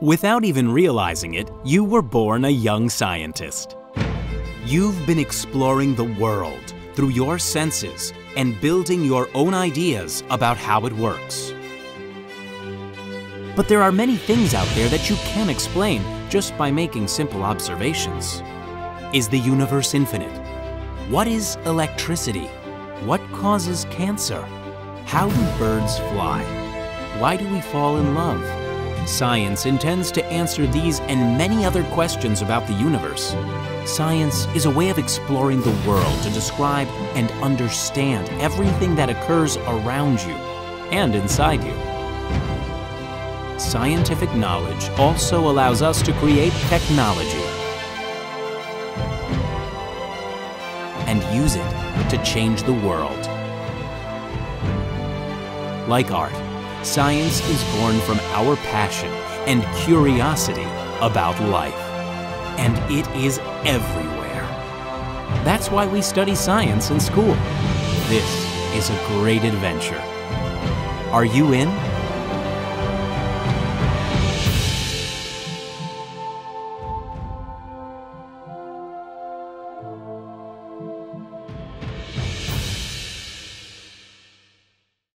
Without even realizing it, you were born a young scientist. You've been exploring the world through your senses and building your own ideas about how it works. But there are many things out there that you can't explain just by making simple observations. Is the universe infinite? What is electricity? What causes cancer? How do birds fly? Why do we fall in love? Science intends to answer these and many other questions about the universe. Science is a way of exploring the world to describe and understand everything that occurs around you and inside you. Scientific knowledge also allows us to create technology and use it to change the world. Like art, science is born from our passion and curiosity about life. And it is everywhere. That's why we study science in school. This is a great adventure. Are you in?